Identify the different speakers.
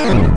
Speaker 1: Oh.